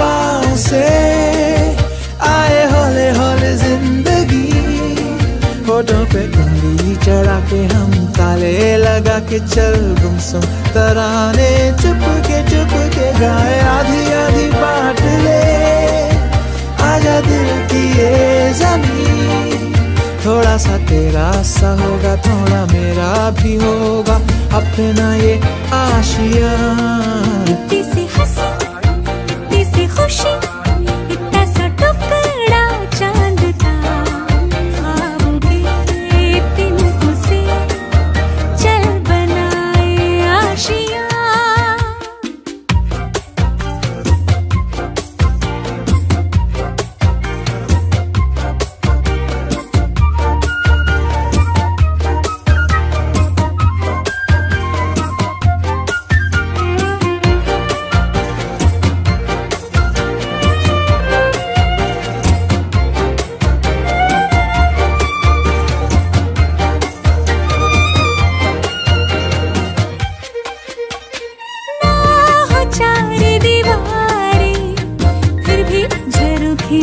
से आए हौले हौले ज़िंदगी फ़ोटो पे उंगली चढ़ा के हम ताले लगा के चल गुमसुम तराने चुप के चुप के गाए आधी आधी बांट ले। आजा दिल की ये ज़मीन, थोड़ा सा तेरा सा होगा, थोड़ा मेरा भी होगा, अपना ये आशिया Khi